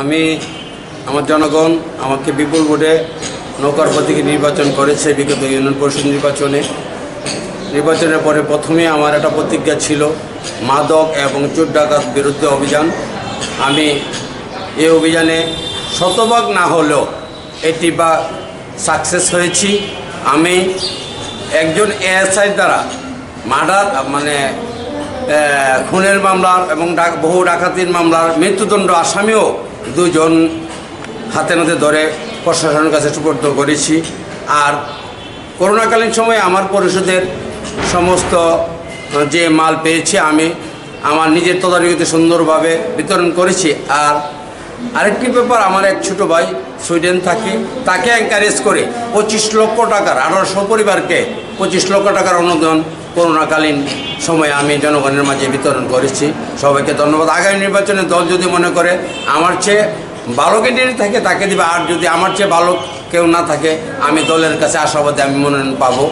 আমি আমার জনগণ আমাকে বিপুল ভোটে নৌকার প্রতীকে নির্বাচন করেছে বিগত ইউনিয়ন পরিষদ নির্বাচনে। নির্বাচনের পরে প্রথমে আমার একটা প্রতিজ্ঞা ছিল মাদক এবং চোর ডাকাত বিরুদ্ধে অভিযান। আমি এই অভিযানে শতভাগ না হলেও এটি বা সাকসেস হয়েছি। আমি একজন এএসআই দ্বারা মার্ডার মানে খুনের মামলার এবং বহু ডাকাতির মামলার মৃত্যুদণ্ড আসামিও দুজন হাতে নাতে ধরে প্রশাসনের কাছে সুপর্দ করেছি। আর করোনাকালীন সময়ে আমার পরিষদের সমস্ত যে মাল পেয়েছি আমি, আমার নিজের তদারকিতে সুন্দরভাবে বিতরণ করেছি। আর আরেকটি ব্যাপার, আমার এক ছোটো ভাই সুইডেন থাকে, তাকে এনকারেজ করে পঁচিশ লক্ষ টাকার, আঠারোশো পরিবারকে পঁচিশ লক্ষ টাকার অনুদান করোনাকালীন সময়ে আমি জনগণের মাঝে বিতরণ করেছি। সবাইকে ধন্যবাদ। আগামী নির্বাচনে দল যদি মনে করে আমার চেয়ে ভালো ক্যান্ডিডেট থাকে, তাকে দিবে। আর যদি আমার চেয়ে ভালো কেউ না থাকে, আমি দলের কাছে আশাবাদে আমি মনোনয়ন পাবো।